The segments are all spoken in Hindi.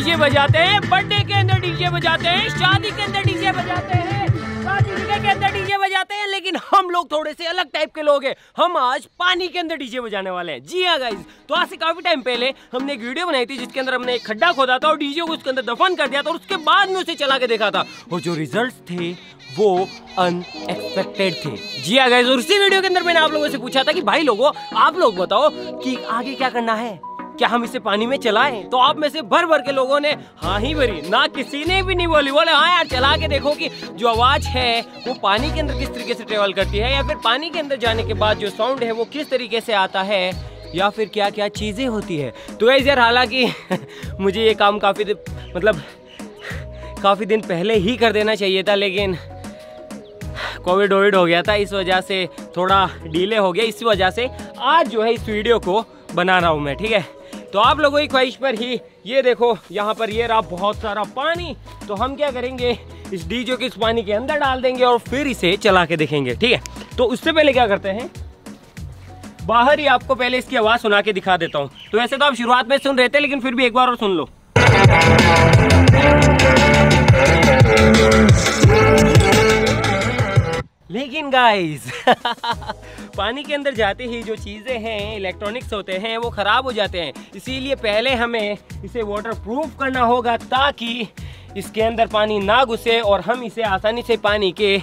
डीजे बजाते हैं, बर्थडे के अंदर डीजे बजाते हैं, शादी के अंदर डीजे बजाते हैं के अंदर डीजे बजाते हैं, लेकिन हम लोग थोड़े से अलग टाइप के लोग हैं। हम आज पानी के अंदर डीजे बजाने वाले हैं। जी हाँ गाइज़ तो आज से काफ़ी टाइम पहले हमने एक वीडियो बनाई थी, जिसके अंदर हमने एक खड्डा खोदा था और डीजे को उसके अंदर दफन कर दिया था और उसके बाद में उसे चला के देखा था। और जो रिज़ल्ट थे, वो अनएक्सपेक्टेड थे। जी हाँ गाइज़ और उसी वीडियो के अंदर मैंने आप लोगों से पूछा था कि, भाई लोगों, आप लोग बताओ कि आगे क्या करना है? क्या हम इसे पानी में चलाएँ? तो आप में से भर भर के लोगों ने हाँ ही भरी ना किसी ने भी नहीं बोली। बोले हाँ यार, चला के देखो कि जो आवाज़ है, वो पानी के अंदर किस तरीके से ट्रेवल करती है या फिर पानी के अंदर जाने के बाद जो साउंड है, वो किस तरीके से आता है या फिर क्या क्या चीज़ें होती है? तो यार, हालाँकि मुझे ये काम काफ़ी मतलब काफ़ी दिन पहले ही कर देना चाहिए था, लेकिन कोविड वोविड हो गया था, इस वजह से थोड़ा डिले हो गया। इस वजह से आज जो है इस वीडियो को बना रहा हूँ मैं, ठीक है? तो आप लोगों की ख्वाहिश पर ही ये देखो, यहाँ पर ये रहा बहुत सारा पानी। तो हम क्या करेंगे, इस डीजो के इस पानी के अंदर डाल देंगे और फिर इसे चला के देखेंगे, ठीक है? तो उससे पहले क्या करते हैं, बाहर ही आपको पहले इसकी आवाज़ सुना के दिखा देता हूँ। तो वैसे तो आप शुरुआत में सुन रहे थे, लेकिन फिर भी एक बार और सुन लो। लेकिन गाइस पानी के अंदर जाते ही जो चीज़ें हैं इलेक्ट्रॉनिक्स होते हैं, वो ख़राब हो जाते हैं। इसीलिए पहले हमें इसे वाटर प्रूफ करना होगा ताकि इसके अंदर पानी ना घुसे और हम इसे आसानी से पानी के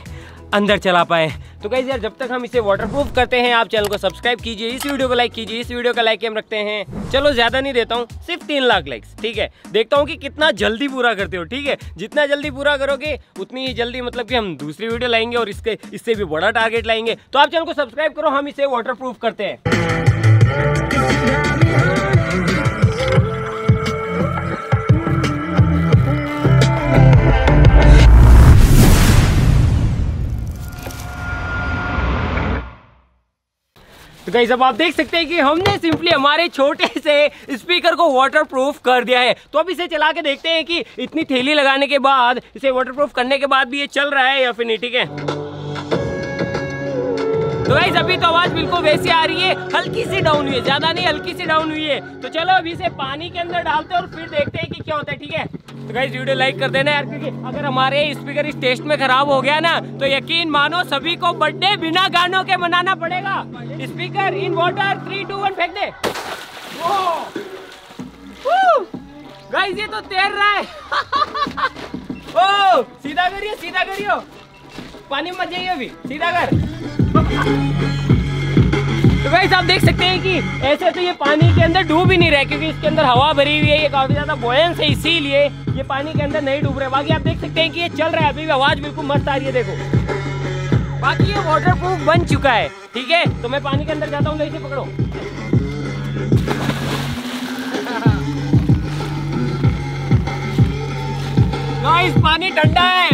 अंदर चला पाए। तो कहीं यार, जब तक हम इसे वाटरप्रूफ करते हैं, आप चैनल को सब्सक्राइब कीजिए, इस वीडियो को लाइक कीजिए, इस वीडियो का लाइक हम रखते हैं। चलो, ज़्यादा नहीं देता हूँ, सिर्फ़ तीन लाख लाइक्स ठीक है? देखता हूँ कि कितना जल्दी पूरा करते हो, ठीक है? जितना जल्दी पूरा करोगे, उतनी ही जल्दी मतलब कि हम दूसरी वीडियो लाएँगे और इसके, इससे भी बड़ा टारगेट लाएँगे। तो आप चैनल को सब्सक्राइब करो, हम इसे वाटर करते हैं। कहीं सब आप देख सकते हैं कि हमने सिंपली हमारे छोटे से स्पीकर को वाटरप्रूफ कर दिया है। तो अब इसे चला के देखते हैं कि इतनी थैली लगाने के बाद, इसे वाटरप्रूफ करने के बाद भी ये चल रहा है या फिर नहीं, ठीक है? तो गाइस, अभी तो आवाज़ बिल्कुल वैसी आ रही है, हल्की सी डाउन हुई है, ज़्यादा नहीं, हल्की सी डाउन हुई है। तो चलो अभी इसे पानी के अंदर डालते हैं और फिर देखते हैं कि क्या होता है, ठीक है? तो गाइस वीडियो लाइक कर देना यार, क्योंकि अगर हमारे स्पीकर इस टेस्ट में खराब हो गया ना तो यकीन मानो सभी को बर्थडे बिना गानों के मनाना पड़ेगा। Speaker in water three two one फेंक दे। गाइस ये तो तैर रहा है। ओ सीधा करिए सीधा करियो। पानी मत जाइए अभी, सीधा कर। देख सकते हैं कि ऐसे तो ये पानी के अंदर डूब ही नहीं रहे, क्योंकि इसके अंदर हवा भरी हुई है, ये काफ़ी ज़्यादा बोयंस है, इसीलिए ये पानी के अंदर नहीं डूब रहे। बाकी आप देख सकते हैं कि ये चल रहा है, अभी भी आवाज़ बिल्कुल मस्त आ रही है, देखो। बाकी ये वाटर प्रूफ बन चुका है, ठीक है? तो मैं पानी के अंदर जाता हूँ, इसे पकड़ो। गाइस पानी ठंडा है।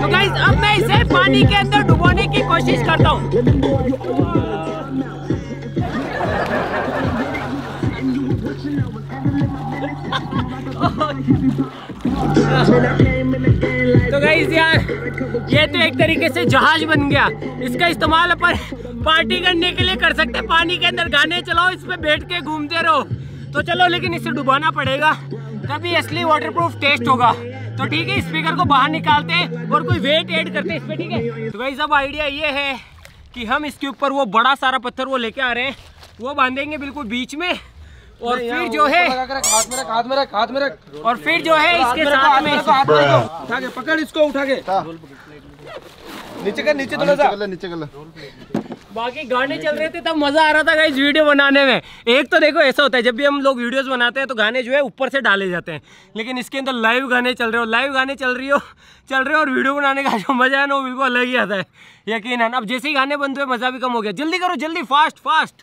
तो गाइस अब मैं इसे पानी के अंदर डुबोने की कोशिश करता हूँ। तो गाइस यार, ये तो एक तरीके से जहाज़ बन गया। इसका इस्तेमाल अपन पार्टी करने के लिए कर सकते हैं। पानी के अंदर गाने चलाओ, इस पे बैठ के घूमते रहो। तो चलो, लेकिन इसे डुबाना पड़ेगा। तभी असली वाटरप्रूफ टेस्ट होगा। तो ठीक है स्पीकर को बाहर निकालते हैं और कोई वेट ऐड करते हैं इस पे, ठीक है? तो भाई सब आइडिया ये है कि हम इसके ऊपर वो बड़ा सारा पत्थर वो लेके आ रहे हैं। वो बांधेंगे बिल्कुल बीच में। और फिर जो है हाथ में रख हाथ में रख हाथ में रख। और फिर जो है इसके साथ में उठा के पकड़ इसको उठा के नीचे कर नीचे थोड़ा सा नीचे कर बाकी गाने चल रहे थे तब मज़ा आ रहा था इस वीडियो बनाने में। एक तो देखो ऐसा होता है जब भी हम लोग वीडियोस बनाते हैं तो गाने जो है ऊपर से डाले जाते हैं। लेकिन इसके अंदर लाइव गाने चल रहे हो लाइव गाने चल रही हो चल रहे हो और वीडियो बनाने का जो मज़ा है ना वो बिल्कुल अलग ही आता है। यकीन है अब जैसे ही गाने बनते हुए मज़ा भी कम हो गया। जल्दी करो जल्दी fast fast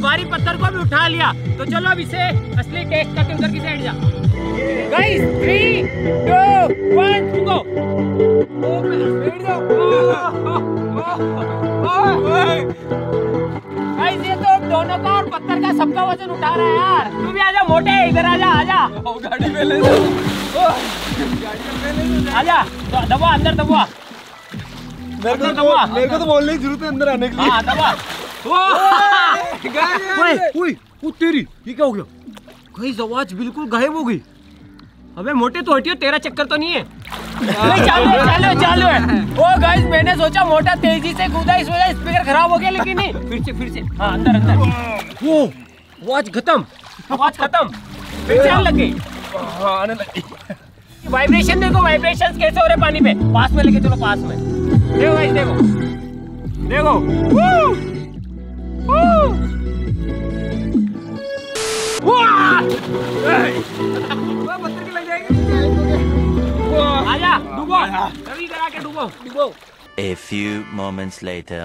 भारी पत्थर को भी उठा लिया। तो चलो अब इसे असली टेक का टिंकर की साइड जा। Guys three two one go guys ये तो दोनों का और पत्थर का सबका वज़न उठा रहा है यार। तू भी आजा मोटे इधर आजा आजा। गाड़ी में ले आजा दबा अंदर दबा। मेरे को तो दबा मेरे को तो बोलने की ज़रूरत है अंदर आने के लिए। हाँ दबा। ओए ओ तेरी ये क्या हो गया गाइस आवाज़ बिल्कुल गायब हो गई अबे मोटे तो हटियो तेरा चक्कर तो नहीं है चालू है चालू है चालू है ओ गाइस मैंने सोचा मोटा तेज़ी से कूदा इस वजह स्पीकर खराब हो गया लेकिन नहीं फिर से फिर से हाँ अंदर अंदर वो आवाज़ खत्म आवाज़ खत्म फिर से लग गई हाँ आने लगी वाइब्रेशन देखो वाइब्रेशंस कैसे हो रहे पानी में पास में लेके चलो पास में देखो गाइस देखो देखो पत्थर की लग जाएगी आजा डूबो। रवि करा के डूबो डूबो। A few moments later.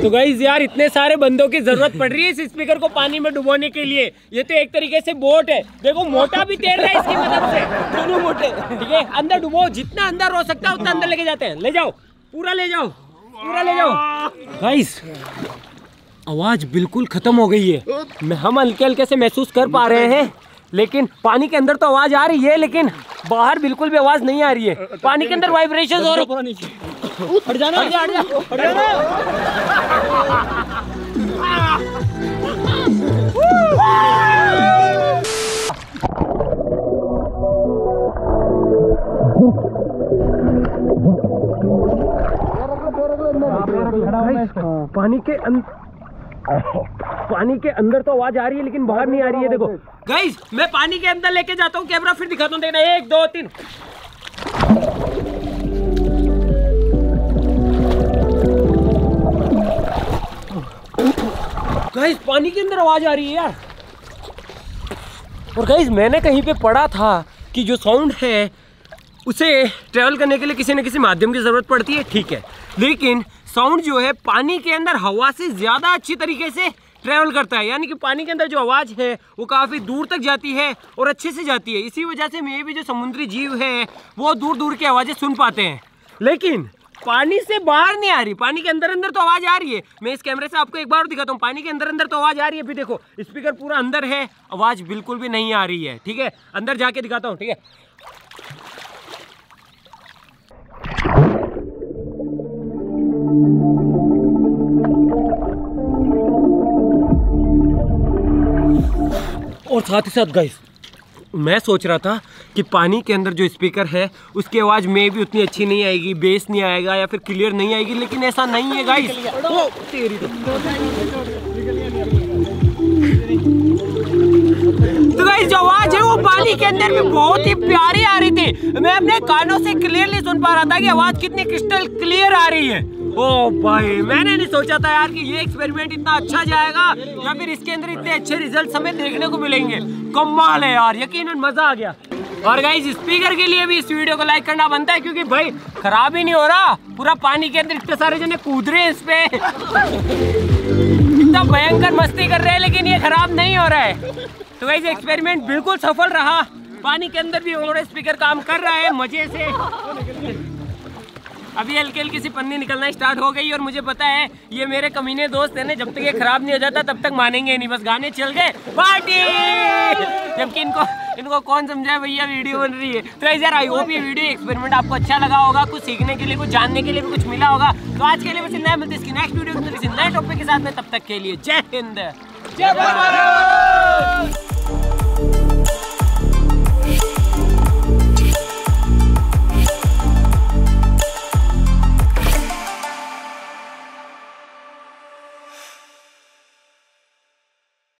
तो तो गाइज़ यार इतने सारे बंदों की ज़रूरत पड़ रही है इस स्पीकर को पानी में डुबोने के लिए। ये तो एक तरीके से बोट है। देखो मोटा भी तैर रहा है इसकी मदद से। दोनों मोटे। ठीक है? अंदर डुबो। जितना अंदर हो सकता है उतना अंदर लेके जाते हैं। ले जाओ। पूरा ले जाओ। पूरा ले जाओ गाइस आवाज़ बिल्कुल खत्म हो गई है मैं हम हल्के हल्के से महसूस कर पा रहे हैं लेकिन पानी के अंदर तो आवाज़ आ रही है लेकिन बाहर बिल्कुल भी आवाज़ नहीं आ रही है पानी के अंदर वाइब्रेशन हो रही हट के अंदर पानी के अंदर तो आवाज़ आ रही है, लेकिन बाहर नहीं आ रही है, देखो। गाइस मैं पानी के अंदर लेके जाता हूँ कैमरा फिर दिखाता हूँ, देखना, एक, दो, तीन। गाइस पानी के अंदर आवाज़ आ रही है यार। और गाइस मैंने कहीं पे पढ़ा था कि जो साउंड है, उसे ट्रैवल करने के लिए किसी न किसी माध्यम की ज़रूरत पड़ती है, ठीक है। लेकिन साउंड जो है पानी के अंदर हवा से ज़्यादा अच्छी तरीके से ट्रैवल करता है। यानी कि पानी के अंदर जो आवाज़ है, वो काफ़ी दूर तक जाती है और अच्छे से जाती है। इसी वजह से मे भी जो समुद्री जीव है, वो दूर दूर की आवाज़ें सुन पाते हैं। लेकिन पानी से बाहर नहीं आ रही। पानी के अंदर अंदर तो आवाज़ आ रही है। मैं इस कैमरे से आपको एक बार दिखाता हूँ। पानी के अंदर अंदर तो आवाज़ आ रही है। फिर देखो स्पीकर पूरा अंदर है, आवाज़ बिल्कुल भी नहीं आ रही है। ठीक है? अंदर जाके दिखाता हूँ, ठीक है? और साथ ही साथ गाइस मैं सोच रहा था कि पानी के अंदर जो स्पीकर है, उसकी आवाज़ में भी उतनी अच्छी नहीं आएगी बेस नहीं आएगा या फिर क्लियर नहीं आएगी, लेकिन ऐसा नहीं है गाइस तो। तो गाइस जो आवाज़ है, वो पानी के अंदर भी बहुत ही प्यारी आ रही थी। मैं अपने कानों से क्लियरली सुन पा रहा था कि आवाज़ कितनी क्रिस्टल क्लियर आ रही है। ओ भाई, मैंने नहीं सोचा था यार कि ये एक्सपेरिमेंट इतना अच्छा जाएगा, या फिर इसके अंदर इतने अच्छे रिज़ल्ट हमें देखने को मिलेंगे। कमाल है यार, यकीनन मज़ा आ गया। और गाइस स्पीकर के लिए भी इस वीडियो को लाइक करना बनता है, क्योंकि भाई, खराब ही नहीं हो रहा, पूरा पानी के अंदर इतने सारे जने कूद रहे हैं इस पे। इतना भयंकर मस्ती कर रहे हैं, लेकिन ये खराब नहीं हो रहा है। तो गाइस एक्सपेरिमेंट बिल्कुल सफल रहा। पानी के अंदर भी ओलोडे स्पीकर काम कर रहा है, मज़े से। अभी हल्की हल्की सी पन्नी निकलना स्टार्ट हो गई और मुझे पता है, ये मेरे कमीने दोस्त है ना, जब तक ये खराब नहीं हो जाता, तब तक मानेंगे नहीं। बस गाने चल गए। पार्टी जबकि इनको इनको कौन समझाए भैया, वीडियो बन रही है। तो यार आई होप ये वीडियो एक्सपेरिमेंट आपको अच्छा लगा होगा, कुछ सीखने के लिए, कुछ जानने के लिए भी कुछ मिला होगा। तो आज के लिए बस इतना मिलते इसकी नेक्स्ट वीडियो किसी नए टॉपिक के साथ। में तब तक के लिए जय हिंद। जय भारत!